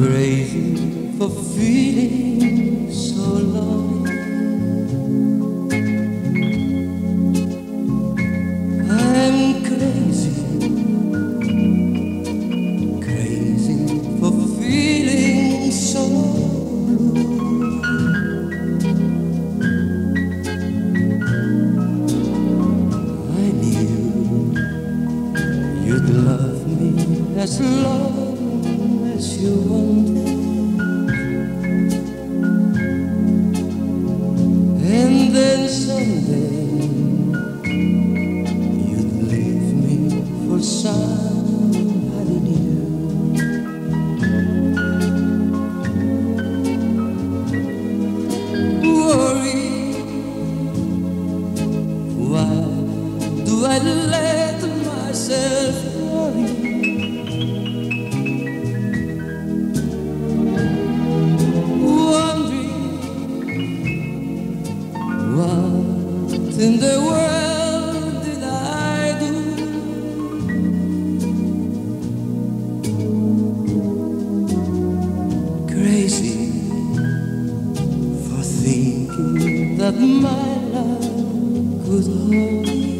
crazy for feeling so lonely. I'm crazy, crazy for feeling so blue. I knew you'd love me as long as you someday you'd leave me for somebody new. Worry, why do I let myself worry? In the world did I do? Crazy for thinking that my love could hold.